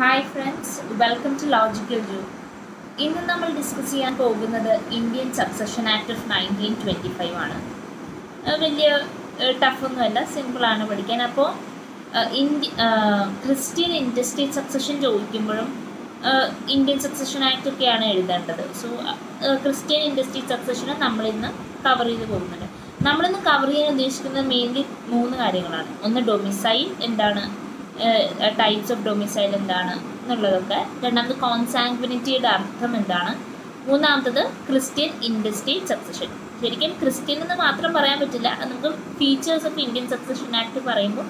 Hi friends welcome to logical ജൂ ഇന്ന് നമ്മൾ ഡിസ്കസ് ചെയ്യാൻ പോകുന്നത് Indian succession act of nineteen twenty five ആണ് വലിയ ടഫൊന്നുമല്ല സിമ്പിളാണ് പഠിക്കാൻ. അപ്പോൾ ഇന്ത്യ ക്രിസ്ത്യൻ ഇൻഡസ്ട്രിയൽ സക്സഷൻ ചോദിക്കുമ്പോഴും ഇന്ത്യൻ സക്സഷൻ ആക്ട് ഒക്കെയാണ് എഴുതേണ്ടത്. സോ ക്രിസ്ത്യൻ ഇൻഡസ്ട്രി സബ്സഷനെ നമ്മളിന്ന് കവർ ചെയ്ത് പോകുന്നുണ്ട്. നമ്മളിന്ന് കവർ ചെയ്യാൻ ഉദ്ദേശിക്കുന്നത് മെയിൻലി മൂന്ന് കാര്യങ്ങളാണ്. ഒന്ന് ഡൊമിസൈൽ എന്താണ് ടൈപ്സ് ഓഫ് ഡൊമിസൈൽ എന്താണ് എന്നുള്ളതൊക്കെ. രണ്ടാമത് കോൺസാങ്വിനിറ്റിയുടെ അർത്ഥം എന്താണ്? മൂന്നാമത്തത് ക്രിസ്ത്യൻ ഇൻഡസ്ട്രി സക്സഷൻ ശരിക്കും ക്രിസ്ത്യൻ എന്ന് മാത്രം പറയാൻ പറ്റില്ല. നമുക്ക് features of Indian succession act പറയുമ്പോൾ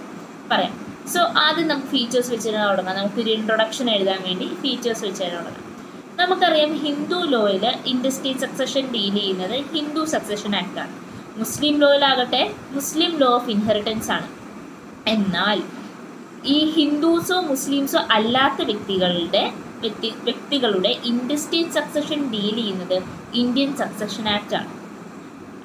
പറയാം. സോ ആദ്യം നമുക്ക് ഫീച്ചേഴ്സ് വെച്ച് തുടങ്ങാം. നമുക്കൊരു ഇൻട്രൊഡക്ഷൻ എഴുതാൻ വേണ്ടി ഫീച്ചേഴ്സ് വെച്ച് തുടങ്ങാം. നമുക്കറിയാം ഹിന്ദു ലോയിൽ ഇൻഡസ്ട്രി സക്സഷൻ ഡീൽ ചെയ്യുന്നത് ഹിന്ദു സക്സഷൻ ആക്ട് ആണ്. മുസ്ലിം ലോയിലാകട്ടെ മുസ്ലിം ലോ ഓഫ് ഇൻഹെറിറ്റൻസ് ആണ്. എന്നാൽ ഈ ഹിന്ദുസോ മുസ്ലിംസോ അല്ലാത്ത വ്യക്തികളുടെ വ്യക്തി വ്യക്തികളുടെ ഇൻഡസ്ട്രിയൽ സക്സഷൻ ഡീൽ ചെയ്യുന്നത് ഇന്ത്യൻ സക്സഷൻ ആക്ട് ആണ്.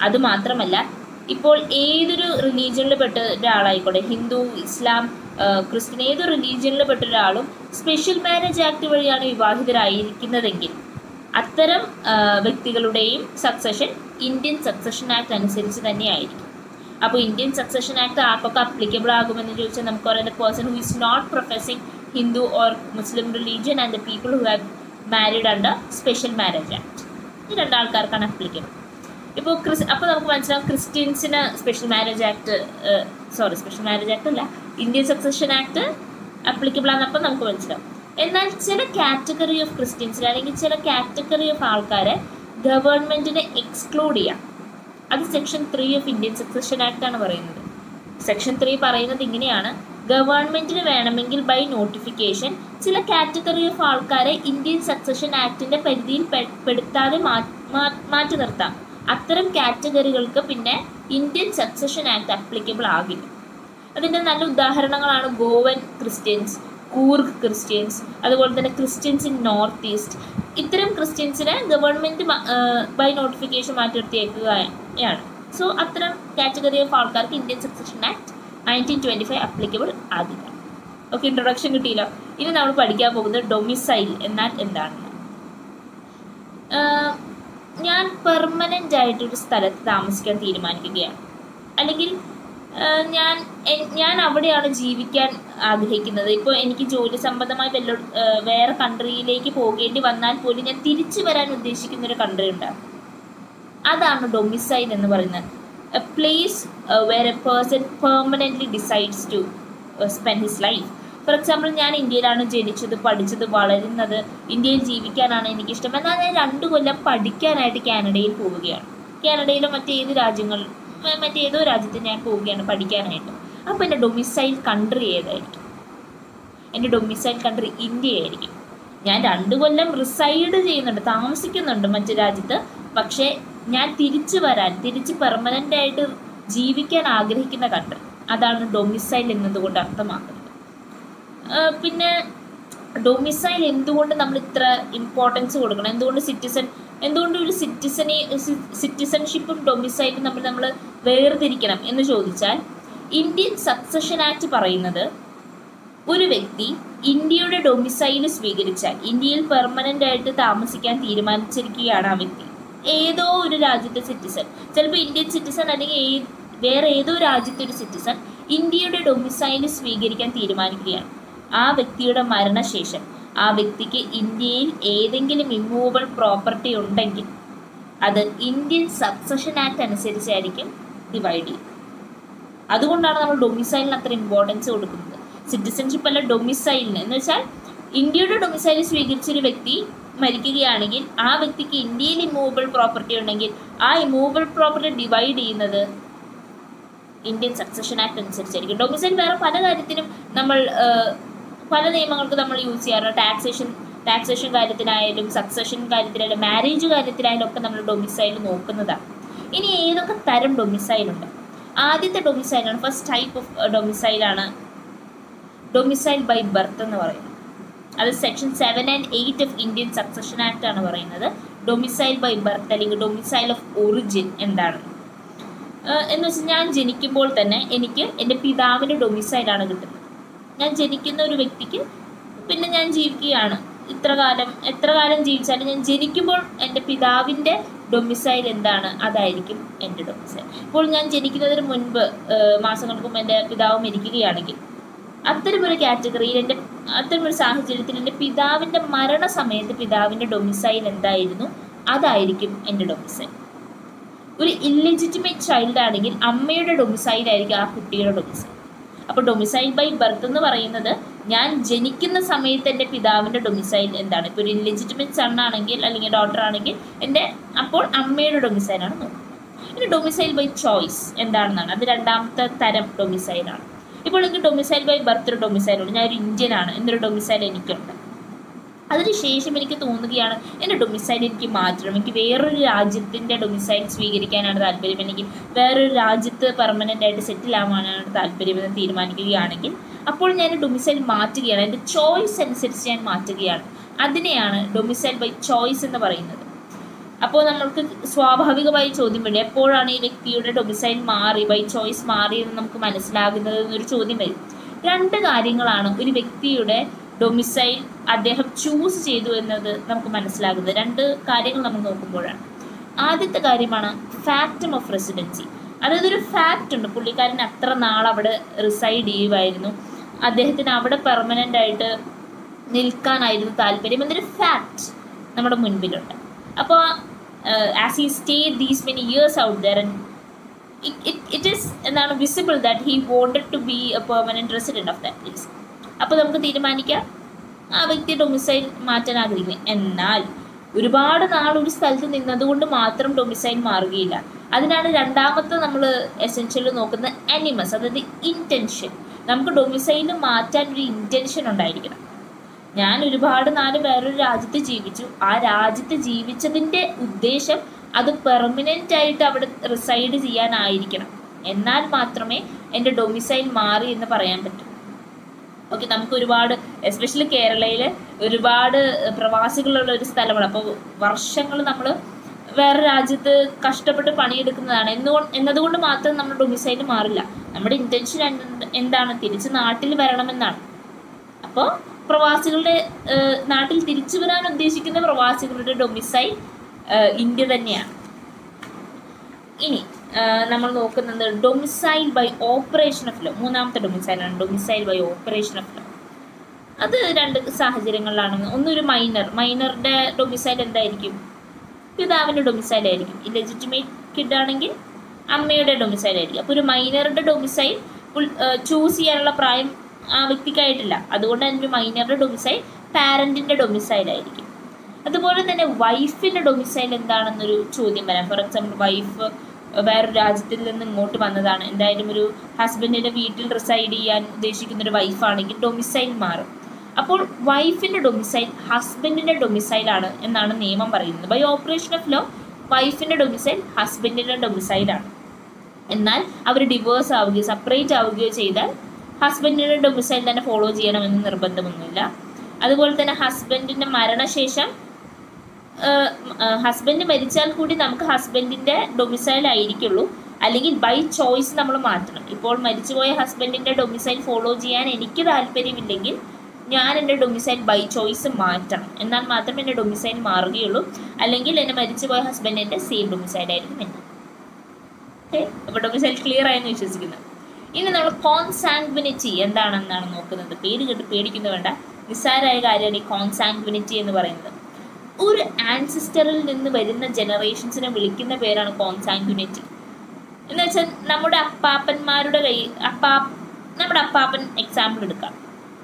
അതുമാത്രമല്ല ഇപ്പോൾ ഏതൊരു റിലീജിയനിൽ പെട്ട ഒരാളായിക്കോട്ടെ ഹിന്ദു ഇസ്ലാം ക്രിസ്ത്യൻ ഏതൊരു റിലീജിയനിൽ പെട്ട ഒരാളും സ്പെഷ്യൽ മാരേജ് ആക്ട് വഴിയാണ് വിവാഹിതരായിരിക്കുന്നതെങ്കിൽ അത്തരം വ്യക്തികളുടെയും സക്സഷൻ ഇന്ത്യൻ സക്സഷൻ ആക്ട് അനുസരിച്ച് തന്നെയായിരിക്കും. അപ്പോൾ ഇന്ത്യൻ സക്സഷൻ ആക്ട് ആർക്കൊക്കെ അപ്ലിക്കബിൾ ആകുമെന്ന് ചോദിച്ചാൽ നമുക്ക് പറയാം the person who is not professing Hindu or Muslim religion and the people who have married under special marriage act ഈ രണ്ട് ആൾക്കാർക്കാണ് അപ്ലിക്കബിൾ ഇപ്പോൾ ക്രിസ് അപ്പോൾ നമുക്ക് മനസ്സിലാവും ക്രിസ്ത്യൻസിന് special marriage act sorry special marriage act അല്ല ഇന്ത്യൻ സക്സഷൻ ആക്ട് അപ്ലിക്കബിൾ ആണെന്നപ്പോൾ നമുക്ക് മനസ്സിലാവും. എന്നാൽ ചില കാറ്റഗറി ഓഫ് ക്രിസ്ത്യൻസിന് അല്ലെങ്കിൽ ചില കാറ്റഗറി ഓഫ് ആൾക്കാരെ ഗവൺമെന്റിനെ എക്സ്ക്ലൂഡ് ചെയ്യാം. അത് section three of Indian succession act ആണ് പറയുന്നത്. സെക്ഷൻ ത്രീ പറയുന്നത് ഇങ്ങനെയാണ്. ഗവൺമെന്റിന് വേണമെങ്കിൽ ബൈ നോട്ടിഫിക്കേഷൻ ചില കാറ്റഗറി ഓഫ് ആൾക്കാരെ ഇന്ത്യൻ സക്സഷൻ ആക്ടിന്റെ പരിധിയിൽ പെടുത്താതെ മാറ്റി നിർത്താം. അത്തരം കാറ്റഗറികൾക്ക് പിന്നെ ഇന്ത്യൻ സക്സഷൻ ആക്ട് അപ്ലിക്കബിൾ ആകില്ല. അതിന്റെ നല്ല ഉദാഹരണങ്ങളാണ് ഗോവൻ ക്രിസ്ത്യൻസ് കൂർഗ് ക്രിസ്ത്യൻസ് അതുപോലെ തന്നെ ക്രിസ്ത്യൻസ് ഇൻ നോർത്ത് ഈസ്റ്റ് ഇത്തരം ക്രിസ്ത്യൻസിനെ ഗവൺമെന്റ് ബൈ നോട്ടിഫിക്കേഷൻ മാറ്റി നിർത്തിയേക്കുകയാണ് സോ അത്തരം കാറ്റഗറി ഓഫ് ആൾക്കാർക്ക് Indian succession act nineteen twenty five applicable ആകില്ല. ഓക്കെ ഇൻട്രൊഡക്ഷൻ കിട്ടിയില്ല. ഇനി നമ്മൾ പഠിക്കാൻ പോകുന്നത് ഡൊമിസൈൽ എന്നാൽ എന്താണെന്ന് ഞാൻ പെർമനന്റ് ആയിട്ടൊരു സ്ഥലത്ത് താമസിക്കാൻ തീരുമാനിക്കുകയാണ്. അല്ലെങ്കിൽ ഞാൻ ഞാൻ അവിടെയാണ് ജീവിക്കാൻ ആഗ്രഹിക്കുന്നത്. ഇപ്പോൾ എനിക്ക് ജോലി സംബന്ധമായി വല്ല വേറെ കൺട്രിയിലേക്ക് പോകേണ്ടി വന്നാൽ പോലും ഞാൻ തിരിച്ചു വരാൻ ഉദ്ദേശിക്കുന്ന ഒരു കൺട്രി ഉണ്ട്. അതാണ് ഡൊമിസൈൽ എന്ന് പറയുന്നത്. A place where a person permanently decides to spend his life for example ഞാൻ ഇന്ത്യയിലാണ് ജനിച്ചത് പഠിച്ചത് വളരുന്നത്. ഇന്ത്യയിൽ ജീവിക്കാനാണ് എനിക്കിഷ്ടം. എന്നാൽ ഞാൻ രണ്ട് കൊല്ലം പഠിക്കാനായിട്ട് കാനഡയിൽ പോവുകയാണ്. കാനഡയിലോ മറ്റേത് രാജ്യങ്ങളിൽ മറ്റേതോ രാജ്യത്ത് ഞാൻ പോവുകയാണ് പഠിക്കാനായിട്ട്. അപ്പോൾ എന്റെ ഡൊമിസൈൽ കൺട്രി ഏതായിരിക്കും? എന്റെ ഡൊമിസൈൽ കൺട്രി ഇന്ത്യ ആയിരിക്കും ഞാൻ രണ്ട് കൊല്ലം റിസൈഡ് ചെയ്യുന്നുണ്ട് താമസിക്കുന്നുണ്ട് മറ്റു രാജ്യത്ത്. പക്ഷേ ഞാൻ തിരിച്ചു വരാൻ തിരിച്ച് പെർമനന്റ് ആയിട്ട് ജീവിക്കാൻ ആഗ്രഹിക്കുന്ന കൺട്രി അതാണ് ഡൊമിസൈൽ എന്നതുകൊണ്ട് അർത്ഥമാക്കുന്നത്. പിന്നെ ഡൊമിസൈൽ എന്തുകൊണ്ട് നമ്മൾ ഇത്ര ഇമ്പോർട്ടൻസ് കൊടുക്കണം? എന്തുകൊണ്ട് സിറ്റിസൺ എന്തുകൊണ്ട് ഒരു സിറ്റിസനെ സിറ്റിസൺഷിപ്പും ഡൊമിസൈലും നമ്മൾ നമ്മൾ വേർതിരിക്കണം എന്ന് ചോദിച്ചാൽ ഇന്ത്യൻ സക്സഷൻ ആക്ട് പറയുന്നത് ഒരു വ്യക്തി ഇന്ത്യയുടെ ഡൊമിസൈൽ സ്വീകരിച്ചാൽ ഇന്ത്യയിൽ പെർമനന്റ് ആയിട്ട് താമസിക്കാൻ തീരുമാനിച്ചിരിക്കുകയാണ് ആ വ്യക്തി. ഏതോ ഒരു രാജ്യത്തെ സിറ്റിസൺ ചിലപ്പോൾ ഇന്ത്യൻ സിറ്റിസൺ അല്ലെങ്കിൽ വേറെ ഏതോ രാജ്യത്തെ ഒരു സിറ്റിസൺ ഇന്ത്യയുടെ ഡൊമിസൈൽ സ്വീകരിക്കാൻ തീരുമാനിക്കുകയാണ്. ആ വ്യക്തിയുടെ മരണശേഷം. ആ വ്യക്തിക്ക് ഇന്ത്യയിൽ ഏതെങ്കിലും ഇമ്മൂവബിൾ പ്രോപ്പർട്ടി ഉണ്ടെങ്കിൽ അത് ഇന്ത്യൻ സക്സഷൻ ആക്ട് അനുസരിച്ചായിരിക്കും ഡിവൈഡ് ചെയ്യുന്നത് അതുകൊണ്ടാണ് നമ്മൾ ഡൊമിസൈലിന് അത്ര ഇമ്പോർട്ടൻസ് കൊടുക്കുന്നത്. സിറ്റിസൺഷിപ്പ് അല്ല ഡൊമിസൈലിന് എന്ന് വെച്ചാൽ ഇന്ത്യയുടെ ഡൊമിസൈൽ സ്വീകരിച്ചൊരു വ്യക്തി മരിക്കുകയാണെങ്കിൽ ആ വ്യക്തിക്ക് ഇന്ത്യയിൽ ഇമ്മൂവബിൾ പ്രോപ്പർട്ടി ഉണ്ടെങ്കിൽ ആ ഇമ്മൂവബിൾ പ്രോപ്പർട്ടി ഡിവൈഡ് ചെയ്യുന്നത് ഇന്ത്യൻ സക്സഷൻ ആക്ട് അനുസരിച്ചായിരിക്കും. ഡൊമിസൈൽ വേറെ പല കാര്യത്തിനും നമ്മൾ പല നിയമങ്ങൾക്ക് നമ്മൾ യൂസ് ചെയ്യാറുണ്ട്. ടാക്സേഷൻ ടാക്സേഷൻ കാര്യത്തിനായാലും സക്സഷൻ കാര്യത്തിനായാലും മാരേജ് കാര്യത്തിനായാലും ഒക്കെ നമ്മൾ ഡൊമിസൈൽ നോക്കുന്നതാണ് ഇനി ഏതൊക്കെ തരം ഡൊമിസൈലുണ്ട് ആദ്യത്തെ ഡൊമിസൈലാണ് ഫസ്റ്റ് ടൈപ്പ് ഓഫ് ഡൊമിസൈലാണ് ഡൊമിസൈൽ ബൈ ബർത്ത് എന്ന് പറയുന്നത്. അത് section seven and eight of Indian succession act ആണ് പറയുന്നത്. ഡൊമിസൈൽ ബൈ ബർത്ത് അല്ലെങ്കിൽ ഡൊമിസൈൽ ഓഫ് ഒറിജിൻ എന്താണ്? എന്ന് വെച്ചാൽ ഞാൻ ജനിക്കുമ്പോൾ തന്നെ എനിക്ക് എന്റെ പിതാവിന്റെ ഡൊമിസൈലാണ് കിട്ടുന്നത്. ഞാൻ ജനിക്കുന്ന ഒരു വ്യക്തിക്ക് പിന്നെ ഞാൻ ജീവിക്കുകയാണ്. ഇത്ര കാലം എത്ര കാലം ജീവിച്ചാലും ഞാൻ ജനിക്കുമ്പോൾ എന്റെ പിതാവിന്റെ ഡൊമിസൈൽ എന്താണ്? അതായിരിക്കും എന്റെ ഡൊമിസൈൽ ഇപ്പോൾ ഞാൻ ജനിക്കുന്നതിന് മുൻപ് മാസങ്ങൾക്കും എന്റെ പിതാവ് മരിക്കുകയാണെങ്കിൽ അത്തരമൊരു കാറ്റഗറിയിൽ എന്റെ അത്തരമൊരു സാഹചര്യത്തിൽ എന്റെ പിതാവിന്റെ മരണസമയത്ത് പിതാവിന്റെ ഡൊമിസൈൽ എന്തായിരുന്നു? അതായിരിക്കും എന്റെ ഡൊമിസൈൽ ഒരു ഇല്ലെജിറ്റിമേറ്റ് ചൈൽഡ് ആണെങ്കിൽ അമ്മയുടെ ഡൊമിസൈലായിരിക്കും ആ കുട്ടിയുടെ ഡൊമിസൈൽ അപ്പോൾ ഡൊമിസൈൽ ബൈ ബർത്ത് എന്ന് പറയുന്നത് ഞാൻ ജനിക്കുന്ന സമയത്ത് എന്റെ പിതാവിന്റെ ഡൊമിസൈൽ എന്താണ്? ഇപ്പോൾ ഒരു ഇല്ലെജിറ്റിമേറ്റ് സൺ ആണെങ്കിൽ അല്ലെങ്കിൽ ഡോട്ടർ ആണെങ്കിൽ എന്റെ അപ്പോൾ അമ്മയുടെ ഡൊമിസൈലാണ് നോക്കുന്നത്. ഇനി ഡൊമിസൈൽ ബൈ ചോയ്സ് എന്താണെന്നാണ്? അത് രണ്ടാമത്തെ തരം ഡൊമിസൈലാണ് ഇപ്പോൾ എനിക്ക് ഡൊമിസൈൽ ബൈ ബർത്ത് ഒരു ഡൊമിസൈൽ ഉണ്ട്. ഞാൻ ഒരു ഇന്ത്യൻ ആണ്. എന്നൊരു ഡൊമിസൈൽ എനിക്കുണ്ട്. അതിനുശേഷം എനിക്ക് തോന്നുകയാണ് എന്റെ ഡൊമിസൈൽ എനിക്ക് മാറ്റണം. എനിക്ക് വേറൊരു രാജ്യത്തിന്റെ ഡൊമിസൈൽ സ്വീകരിക്കാനാണ് താല്പര്യം. അല്ലെങ്കിൽ വേറൊരു രാജ്യത്ത് പെർമനന്റ് ആയിട്ട് സെറ്റിൽ ആവാനാണ് താല്പര്യമെന്ന് തീരുമാനിക്കുകയാണെങ്കിൽ അപ്പോൾ ഞാൻ ഡൊമിസൈൽ മാറ്റുകയാണ്. എന്റെ ചോയ്സ് അനുസരിച്ച് ഞാൻ മാറ്റുകയാണ്. അതിനെയാണ് ഡൊമിസൈൽ ബൈ ചോയ്സ് എന്ന് പറയുന്നത്. അപ്പോൾ നമ്മൾക്ക് സ്വാഭാവികമായി ചോദ്യം വരും. എപ്പോഴാണ് ഈ വ്യക്തിയുടെ ഡൊമിസൈൽ മാറി ബൈ ചോയ്സ് മാറി എന്ന് നമുക്ക് മനസ്സിലാകുന്നത് എന്നൊരു ചോദ്യം വരും. രണ്ട് കാര്യങ്ങളാണ് ഒരു വ്യക്തിയുടെ ഡൊമിസൈൽ അദ്ദേഹം ചൂസ് ചെയ്തു എന്നത് നമുക്ക് മനസ്സിലാകുന്നത്. രണ്ട് കാര്യങ്ങൾ നമ്മൾ നോക്കുമ്പോഴാണ്. ആദ്യത്തെ കാര്യമാണ് ഫാക്റ്റം ഓഫ് റെസിഡൻസി അതായത് ഒരു ഫാക്റ്റ് ഉണ്ട്. പുള്ളിക്കാരൻ അത്ര നാൾ അവിടെ റിസൈഡ് ചെയ്യുമായിരുന്നു അദ്ദേഹത്തിന് അവിടെ പെർമനന്റ് ആയിട്ട് നിൽക്കാനായിരുന്നു താല്പര്യം. എന്നൊരു ഫാക്റ്റ് നമ്മുടെ മുൻപിലുണ്ട്. അപ്പോൾ as he stay these many years out there and it is എന്താണ് visible that he wanted to be a permanent resident of that place അപ്പോൾ നമുക്ക് തീരുമാനിക്കാം. ആ വ്യക്തി ഡൊമിസൈൽ മാറ്റാൻ ആഗ്രഹിക്കുന്നത് എന്നാൽ ഒരുപാട് നാൾ ഒരു സ്ഥലത്ത് നിന്നതുകൊണ്ട് മാത്രം ഡൊമിസൈൽ മാറുകയില്ല. അതിനാണ് രണ്ടാമത്തെ നമ്മൾ എസെൻഷ്യൽ നോക്കുന്ന അനിമസ് അതായത് ഇന്റൻഷൻ നമുക്ക് ഡൊമിസൈൽ മാറ്റാൻ ഒരു ഇന്റൻഷൻ ഉണ്ടായിരിക്കണം. ഞാൻ ഒരുപാട് നാൾ വേറൊരു രാജ്യത്ത് ജീവിച്ചു. ആ രാജ്യത്ത് ജീവിച്ചതിന്റെ ഉദ്ദേശം അത് പെർമനന്റ് ആയിട്ട് അവിടെ റിസൈഡ് ചെയ്യാനായിരിക്കണം. എന്നാൽ മാത്രമേ എന്റെ ഡൊമിസൈൽ മാറി എന്ന് പറയാൻ പറ്റൂ. ഓക്കെ നമുക്ക് ഒരുപാട് എസ്പെഷ്യലി കേരളയിൽ ഒരുപാട് പ്രവാസികളുള്ള ഒരു സ്ഥലമാണ്. അപ്പോൾ വർഷങ്ങൾ നമ്മൾ വേറെ രാജ്യത്ത് കഷ്ടപ്പെട്ട് പണിയെടുക്കുന്നതാണ്. എന്നുകൊണ്ട് എന്നതുകൊണ്ട് മാത്രം നമ്മുടെ ഡൊമിസൈൽ മാറില്ല. നമ്മുടെ ഇന്റൻഷൻ എന്താണ്? തിരിച്ച് നാട്ടിൽ വരണമെന്നാണ്. അപ്പോൾ പ്രവാസികളുടെ നാട്ടിൽ തിരിച്ചു വരാൻ ഉദ്ദേശിക്കുന്ന പ്രവാസികളുടെ ഡൊമിസൈൽ ഇന്ത്യ തന്നെയാണ്. ഇനി നമ്മൾ നോക്കുന്നത് domicile by operation of law മൂന്നാമത്തെ ഡൊമിസൈലാണ് domicile by operation of law അത് രണ്ട് സാഹചര്യങ്ങളിലാണ്. ഒന്നൊരു മൈനർ മൈനറുടെ ഡൊമിസൈൽ എന്തായിരിക്കും? പിതാവിന്റെ ഡൊമിസൈൽ ആയിരിക്കും. ഇല്ലെജിറ്റിമേറ്റ് കിഡ് ആണെങ്കിൽ അമ്മയുടെ ഡൊമിസൈൽ ആയിരിക്കും. അപ്പോൾ ഒരു മൈനറുടെ ഡൊമിസൈൽ ചൂസ് ചെയ്യാനുള്ള പ്രായം ആ വ്യക്തിക്കായിട്ടില്ല. അതുകൊണ്ട് തന്നെ ഒരു മൈനറുടെ ഡൊമിസൈൽ പാരന്റിന്റെ ഡൊമിസൈൽ ആയിരിക്കും. അതുപോലെ തന്നെ വൈഫിന്റെ ഡൊമിസൈൽ എന്താണെന്നൊരു ചോദ്യം വരാം. ഫോർ എക്സാമ്പിൾ വൈഫ് വേറൊരു രാജ്യത്തിൽ നിന്ന് ഇങ്ങോട്ട് വന്നതാണ്. എന്തായാലും ഒരു ഹസ്ബൻഡിന്റെ വീട്ടിൽ റിസൈഡ് ചെയ്യാൻ ഉദ്ദേശിക്കുന്ന ഒരു വൈഫാണെങ്കിൽ ഡൊമിസൈൽ മാറും. അപ്പോൾ വൈഫിന്റെ ഡൊമിസൈൽ ഹസ്ബൻഡിന്റെ ഡൊമിസൈലാണ് എന്നാണ് നിയമം പറയുന്നത്. ബൈ ഓപ്പറേഷൻ ഓഫ് ലോ വൈഫിന്റെ ഡൊമിസൈൽ ഹസ്ബൻഡിന്റെ ഡൊമിസൈലാണ് എന്നാൽ അവർ ഡിവോഴ്സ് ആവുകയോ സെപ്പറേറ്റ് ആവുകയോ ചെയ്താൽ ഹസ്ബൻഡിന്റെ ഡൊമിസൈൽ തന്നെ ഫോളോ ചെയ്യണമെന്ന് നിർബന്ധമൊന്നുമില്ല. അതുപോലെ തന്നെ ഹസ്ബൻഡിന്റെ മരണശേഷം ഹസ്ബൻഡ് മരിച്ചാൽ കൂടി നമുക്ക് ഹസ്ബൻഡിന്റെ ഡൊമിസൈൽ ആയിരിക്കുള്ളൂ. അല്ലെങ്കിൽ ബൈ ചോയ്സ് നമ്മൾ മാറ്റണം. ഇപ്പോൾ മരിച്ചുപോയ ഹസ്ബൻഡിന്റെ ഡൊമിസൈൽ ഫോളോ ചെയ്യാൻ എനിക്ക് താല്പര്യമില്ലെങ്കിൽ ഞാൻ എന്റെ ഡൊമിസൈൽ ബൈ ചോയ്സ് മാറ്റണം. എന്നാൽ മാത്രമേ എന്റെ ഡൊമിസൈൽ മാറുകയുള്ളൂ. അല്ലെങ്കിൽ എന്റെ മരിച്ചുപോയ ഹസ്ബൻഡിന്റെ സെയിം ഡൊമിസൈൽ ആയിരിക്കും എന്റെ. ഓക്കെ അപ്പോൾ ഡൊമിസൈൽ ക്ലിയർ ആയെന്ന് വിശ്വസിക്കുന്നു. ഇനി നമ്മൾ കോൺസാങ്വിനിറ്റി എന്താണെന്നാണ് നോക്കുന്നത്. പേര് കേട്ട് പേടിക്കുന്നു വേണ്ട. നിസ്സാരമായ കാര്യമാണ് ഈ കോൺസാങ്വിനിറ്റി എന്ന് പറയുന്നത്. ഒരു ആൻസിസ്റ്ററിൽ നിന്ന് വരുന്ന ജനറേഷൻസിനെ വിളിക്കുന്ന പേരാണ് കോൺസാങ്കുനിറ്റി എന്ന് വെച്ചാൽ നമ്മുടെ അപ്പാപ്പന്മാരുടെ കൈ അപ്പാ നമ്മുടെ അപ്പാപ്പൻ എക്സാമ്പിൾ എടുക്കാം.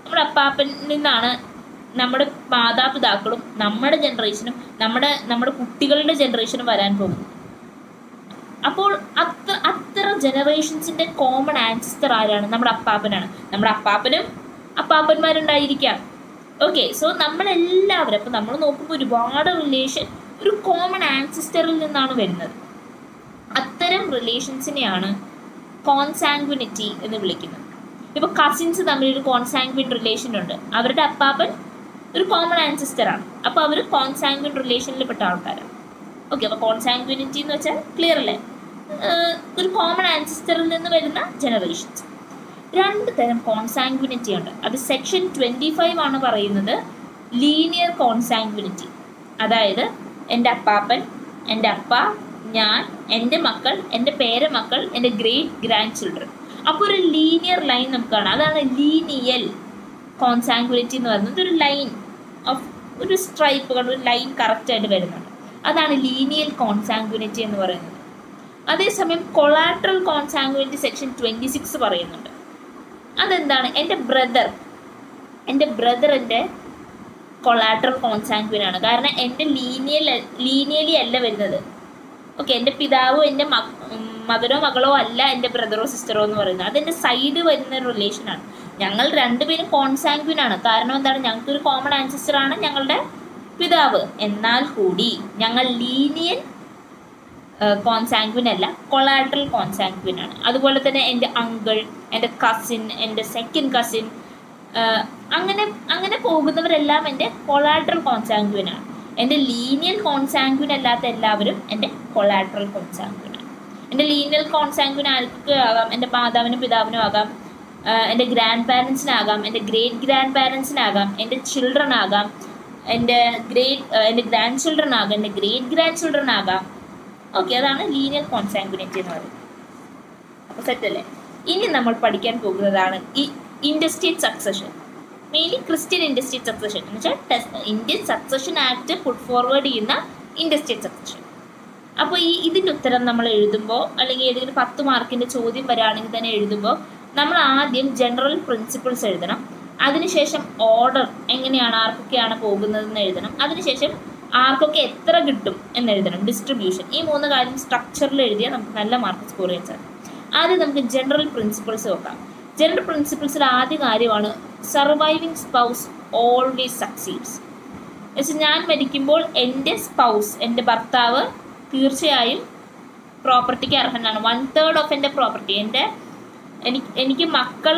നമ്മുടെ അപ്പാപ്പനിൽ നിന്നാണ് നമ്മുടെ മാതാപിതാക്കളും നമ്മുടെ ജനറേഷനും നമ്മുടെ നമ്മുടെ കുട്ടികളുടെ ജനറേഷനും വരാൻ പോകും അപ്പോൾ അത്ര അത്ര ജനറേഷൻസിന്റെ കോമൺ ആൻസിസ്റ്റർ ആരാണ്? നമ്മുടെ അപ്പാപ്പനാണ്. നമ്മുടെ അപ്പാപ്പനും അപ്പാപ്പന്മാരുണ്ടായിരിക്കാം. ഓക്കെ സോ നമ്മളെല്ലാവരും അപ്പോൾ നമ്മൾ നോക്കുമ്പോൾ ഒരുപാട് റിലേഷൻ ഒരു കോമൺ ആൻസിസ്റ്ററിൽ നിന്നാണ് വരുന്നത്. അത്തരം റിലേഷൻസിനെയാണ് കോൺസാങ്വിനിറ്റി എന്ന് വിളിക്കുന്നത്. ഇപ്പോൾ കസിൻസ് തമ്മിൽ ഒരു കോൺസാങ്വിൻ റിലേഷൻ ഉണ്ട്. അവരുടെ അപ്പാപ്പൻ ഒരു കോമൺ ആൻസിസ്റ്ററാണ് അപ്പോൾ അവർ കോൺസാങ്വിൻ റിലേഷനിൽ പെട്ട ആൾക്കാരാണ്. ഓക്കെ അപ്പോൾ കോൺസാങ്വിനിറ്റി എന്ന് വെച്ചാൽ ക്ലിയർ അല്ലേ? ഒരു കോമൺ ആൻസിസ്റ്ററിൽ നിന്ന് വരുന്ന ജനറേഷൻസ് രണ്ട് തരം കോൺസാങ്ക്വിനിറ്റി ഉണ്ട്. അത് സെക്ഷൻ ട്വന്റി ഫൈവ് ആണ് പറയുന്നത് ലീനിയർ കോൺസാങ്ക്വിനിറ്റി അതായത് എന്റെ അപ്പാപ്പൻ എന്റെ അപ്പ ഞാൻ എന്റെ മക്കൾ എന്റെ പേരമക്കൾ എന്റെ ഗ്രേറ്റ് ഗ്രാൻഡ് ചിൽഡ്രൻ അപ്പോൾ ഒരു ലീനിയർ ലൈൻ നമുക്ക് കാണാം. അതാണ് ലീനിയൽ കോൺസാങ്ക്വിനിറ്റി എന്ന് പറയുന്നത്. ഒരു ലൈൻ ഓഫ് ഒരു സ്ട്രൈപ്പ് ഒരു ലൈൻ കറക്റ്റായിട്ട് വരുന്നുണ്ട്. അതാണ് ലീനിയൽ കോൺസാങ്ക്വിനിറ്റി എന്ന് പറയുന്നത്. അതേസമയം collateral consanguinity section twenty six പറയുന്നുണ്ട്. അതെന്താണ്? എന്റെ ബ്രദർ എന്റെ ബ്രദറിന്റെ കൊളാട്രൽ കോൺസാങ്ക്വിൻ ആണ്. കാരണം എന്റെ ലീനിയൽ ലീനിയലി അല്ല വരുന്നത്. ഓക്കെ എന്റെ പിതാവോ എന്റെ മകനോ മകളോ അല്ല എന്റെ ബ്രദറോ സിസ്റ്ററോ എന്ന് പറയുന്നത്. അതെന്റെ സൈഡ് വരുന്ന റിലേഷനാണ് ഞങ്ങൾ രണ്ടുപേരും കോൺസാങ്ക്വിൻ ആണ്. കാരണം എന്താണ്? ഞങ്ങൾക്കൊരു കോമൺ ആൻസിസ്റ്റർ ആണ് ഞങ്ങളുടെ പിതാവ്. എന്നാൽ കൂടി ഞങ്ങൾ ലീനിയൻ കോൺസാങ്ക്വിൻ അല്ല കൊളാട്രൽ കോൺസാങ്ക്വിൻ ആണ്. അതുപോലെ തന്നെ എന്റെ അങ്കിൾ എന്റെ കസിൻ എന്റെ സെക്കൻഡ് കസിൻ അങ്ങനെ അങ്ങനെ പോകുന്നവരെല്ലാം എന്റെ കൊളാട്രൽ കോൺസാങ്ക്വിൻ ആണ്. എന്റെ ലീനിയൽ കോൺസാങ്ക്വിൻ അല്ലാത്ത എല്ലാവരും എന്റെ കൊളാട്രൽ കോൺസാങ്ക്വിൻ ആണ്. എന്റെ ലീനിയൽ കോൺസാങ്ക്വിൻ ആർക്ക് ആകാം? എന്റെ മാതാവിനും പിതാവിനും ആകാം. എന്റെ ഗ്രാൻഡ് പാരൻസിനാകാം എന്റെ ഗ്രേറ്റ് ഗ്രാൻഡ് പാരൻസിനാകാം എന്റെ ചിൽഡ്രൻ ആകാം. എന്റെ ഗ്രേറ്റ് എന്റെ ഗ്രാൻഡ് ചിൽഡ്രൻ ആകാം. എന്റെ ഗ്രേറ്റ് ഗ്രാൻഡ് ചിൽഡ്രൻ ആകാം. ഓക്കെ അതാണ് ലീനിയർ കോൺസാങ്കുനിറ്റി എന്ന് പറയുന്നത്. അപ്പോൾ സെറ്റല്ലേ ഇനി നമ്മൾ പഠിക്കാൻ പോകുന്നതാണ് ഈ industrial succession mainly Christian industrial succession എന്ന് വെച്ചാൽ Indian succession act put forward ചെയ്യുന്ന ഇൻഡസ്ട്രിയൽ സക്സഷൻ അപ്പോൾ ഈ ഇതിന്റെ ഉത്തരം നമ്മൾ എഴുതുമ്പോൾ അല്ലെങ്കിൽ ഏതെങ്കിലും പത്ത് മാർക്കിന്റെ ചോദ്യം വരാണെങ്കിൽ തന്നെ എഴുതുമ്പോൾ നമ്മൾ ആദ്യം ജനറൽ പ്രിൻസിപ്പിൾസ് എഴുതണം. അതിനുശേഷം ഓർഡർ എങ്ങനെയാണ് ആർക്കൊക്കെയാണ് പോകുന്നതെന്ന് എഴുതണം. അതിനുശേഷം ആർക്കൊക്കെ എത്ര കിട്ടും എന്ന് എഴുതണം. ഡിസ്ട്രിബ്യൂഷൻ ഈ മൂന്ന് കാര്യം സ്ട്രക്ചറിൽ എഴുതിയാൽ നമുക്ക് നല്ല മാർക്ക് സ്കോർ ചെയ്യാൻ സാധിക്കും. ആദ്യം നമുക്ക് ജനറൽ പ്രിൻസിപ്പിൾസ് നോക്കാം. ജനറൽ പ്രിൻസിപ്പിൾസിൽ ആദ്യ കാര്യമാണ് സർവൈവിങ് സ്പൗസ് ഓൾവേസ് സക്സീഡ്സ് വെച്ചാൽ ഞാൻ മരിക്കുമ്പോൾ എന്റെ സ്പൗസ് എന്റെ ഭർത്താവ് തീർച്ചയായും പ്രോപ്പർട്ടിക്ക് അർഹനാണ്. വൺ തേർഡ് ഓഫ് എന്റെ പ്രോപ്പർട്ടി എന്റെ എനിക്ക് എനിക്ക് മക്കൾ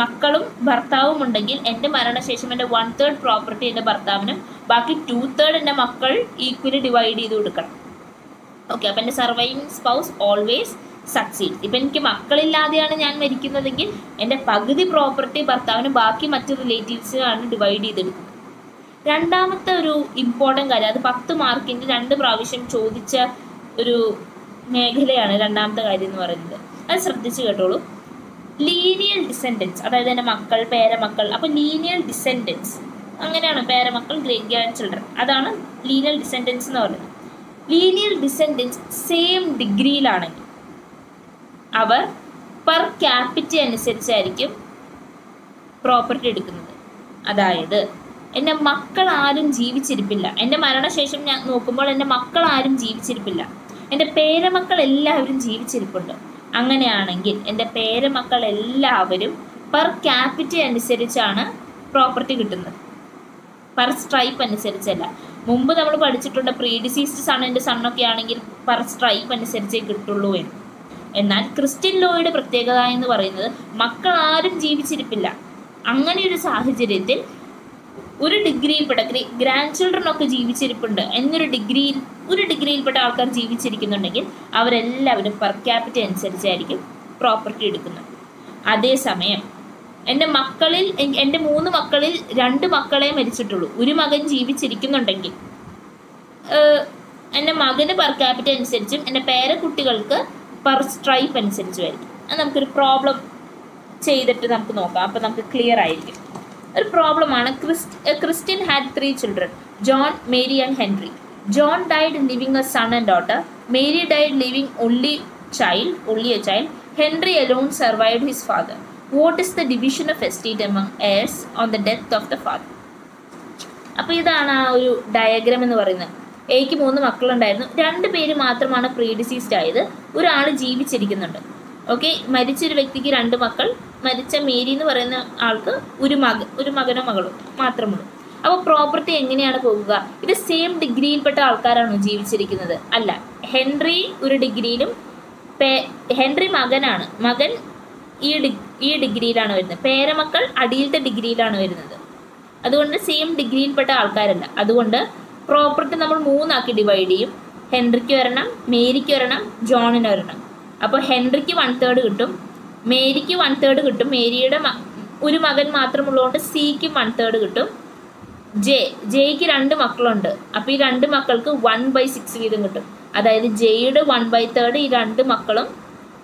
മക്കളും ഭർത്താവും ഉണ്ടെങ്കിൽ എന്റെ മരണശേഷം എന്റെ വൺ തേർഡ് പ്രോപ്പർട്ടി എന്റെ ഭർത്താവിനും ബാക്കി ടു തേർഡ് എന്റെ മക്കൾ ഈക്വലി ഡിവൈഡ് ചെയ്ത് കൊടുക്കണം. ഓക്കെ അപ്പം എന്റെ സർവൈവിങ് സ്പൗസ് ഓൾവേസ് സക്സീഡ് ഇപ്പം എനിക്ക് മക്കളില്ലാതെയാണ് ഞാൻ മരിക്കുന്നതെങ്കിൽ എന്റെ പകുതി പ്രോപ്പർട്ടി ഭർത്താവിനും ബാക്കി മറ്റു റിലേറ്റീവ്സിനാണ് ഡിവൈഡ് ചെയ്തെടുക്കുന്നത്. രണ്ടാമത്തെ ഒരു ഇമ്പോർട്ടന്റ് കാര്യം അത് പത്ത് മാർക്കിന്റെ രണ്ട് പ്രാവശ്യം ചോദിച്ച ഒരു മേഖലയാണ് രണ്ടാമത്തെ കാര്യം എന്ന് പറയുന്നത്. അത് ശ്രദ്ധിച്ചു കേട്ടോളൂ. ലീനിയൽ ഡിസെൻഡൻസ് അതായത് എന്റെ മക്കൾ പേരമക്കൾ അപ്പോൾ ലീനിയൽ ഡിസെൻഡൻസ് അങ്ങനെയാണ് പേരമക്കൾ ഗ്രേറ്റ് ഗ്രാൻഡ് ചിൽഡ്രൻ അതാണ് ലീനിയൽ ഡിസെൻഡൻസ് എന്ന് പറയുന്നത്. ലീനിയൽ ഡിസെൻഡൻസ് സെയിം ഡിഗ്രിയിലാണെങ്കിൽ അവർ പെർ ക്യാപിറ്റി അനുസരിച്ചായിരിക്കും പ്രോപ്പർട്ടി എടുക്കുന്നത്. അതായത് എന്റെ മക്കൾ ആരും ജീവിച്ചിരിപ്പില്ല. എന്റെ മരണശേഷം ഞാൻ നോക്കുമ്പോൾ എന്റെ മക്കൾ ആരും ജീവിച്ചിരിപ്പില്ല. എന്റെ പേരമക്കൾ എല്ലാവരും ജീവിച്ചിരിപ്പുണ്ട്. അങ്ങനെയാണെങ്കിൽ എന്റെ പേരമക്കൾ എല്ലാവരും പെർ ക്യാപിറ്റ അനുസരിച്ചാണ് പ്രോപ്പർട്ടി കിട്ടുന്നത്. പെർ സ്ട്രൈപ്പ് അനുസരിച്ചല്ല. മുമ്പ് നമ്മൾ പഠിച്ചിട്ടുണ്ട് പ്രീ ഡിസീസ്ഡ് സണ്ണിന്റെ സണ്ണൊക്കെ ആണെങ്കിൽ പെർ സ്ട്രൈപ്പ് അനുസരിച്ചേ കിട്ടുള്ളൂ എന്ന്. എന്നാൽ ക്രിസ്ത്യൻ ലോയുടെ പ്രത്യേകത എന്ന് പറയുന്നത് മക്കൾ ആരും ജീവിച്ചിരിപ്പില്ല. അങ്ങനെ ഒരു സാഹചര്യത്തിൽ ഒരു ഡിഗ്രിയിൽപ്പെട്ട ഗ്രാൻഡ് ചിൽഡ്രൻ ഒക്കെ ജീവിച്ചിരിപ്പുണ്ട്. എന്നൊരു ഡിഗ്രിയിൽ ഒരു ഡിഗ്രിയിൽപ്പെട്ട ആൾക്കാർ ജീവിച്ചിരിക്കുന്നുണ്ടെങ്കിൽ അവരെല്ലാവരും പെർ ക്യാപിറ്റ അനുസരിച്ചായിരിക്കും പ്രോപ്പർട്ടി എടുക്കുന്നത്. അതേസമയം എന്റെ മക്കളിൽ എന്റെ മൂന്ന് മക്കളിൽ രണ്ട് മക്കളെ മരിച്ചിട്ടുള്ളൂ. ഒരു മകൻ ജീവിച്ചിരിക്കുന്നുണ്ടെങ്കിൽ എന്റെ മകന് പെർ ക്യാപിറ്റ അനുസരിച്ചും എന്റെ പേരക്കുട്ടികൾക്ക് പെർ സ്ട്രൈപ്പ് അനുസരിച്ചുമായിരിക്കും. അത് നമുക്കൊരു പ്രോബ്ലം ചെയ്തിട്ട് നമുക്ക് നോക്കാം. അപ്പോൾ നമുക്ക് ക്ലിയർ ആയിരിക്കും. ഒരു പ്രോബ്ലമാണ് Christ Christian had three children John Mary and Henry. John died leaving a son and daughter Mary died leaving only child only a child Henry alone survived his father what is the division of estate among heirs on the death of the father അപ്പോൾ ഇതാണ് ആ ഒരു diagram എന്ന് പറയുന്നത്. എയ്ക്ക് മൂന്ന് മക്കളുണ്ടായിരുന്നു. രണ്ട് പേര് മാത്രമാണ് പ്രീഡിസീസ്ഡ് ആയത്. ഒരാൾ ജീവിച്ചിരിക്കുന്നുണ്ട്. ഓക്കെ മരിച്ചൊരു വ്യക്തിക്ക് രണ്ട് മക്കൾ മരിച്ച മേരി എന്ന് പറയുന്ന ആൾക്ക് ഒരു മകൻ ഒരു മകനോ മകളോ മാത്രമുള്ളൂ അപ്പോൾ പ്രോപ്പർട്ടി എങ്ങനെയാണ് പോകുക? ഇത് സെയിം ഡിഗ്രിയിൽപ്പെട്ട ആൾക്കാരാണോ ജീവിച്ചിരിക്കുന്നത്? അല്ല ഹെൻറി ഒരു ഡിഗ്രിയിലും ഹെൻറി മകനാണ്. മകൻ ഈ ഈ ഡിഗ്രിയിലാണ് വരുന്നത്. പേരമക്കൾ അടിയിലത്തെ ഡിഗ്രിയിലാണ് വരുന്നത്. അതുകൊണ്ട് സെയിം ഡിഗ്രിയിൽപ്പെട്ട ആൾക്കാരല്ല. അതുകൊണ്ട് പ്രോപ്പർട്ടി നമ്മൾ മൂന്നാക്കി ഡിവൈഡ് ചെയ്യും. ഹെൻറിക്ക് ഒരെണ്ണം മേരിക്ക് ഒരെണ്ണം ജോണിന് ഒരെണ്ണം അപ്പോൾ ഹെൻറിക്ക് വൺ തേർഡ് കിട്ടും. മേരിക്ക് വൺ തേർഡ് കിട്ടും. മേരിയുടെ ഒരു മകൻ മാത്രമുള്ളതുകൊണ്ട് സിക്ക് വൺ തേർഡ് കിട്ടും. ജെ ജെയ്ക്ക് രണ്ട് മക്കളുണ്ട്. അപ്പോൾ ഈ രണ്ട് മക്കൾക്ക് വൺ ബൈ സിക്സ് വീതം കിട്ടും. അതായത് ജെയുടെ വൺ ബൈ തേർഡ് ഈ രണ്ട് മക്കളും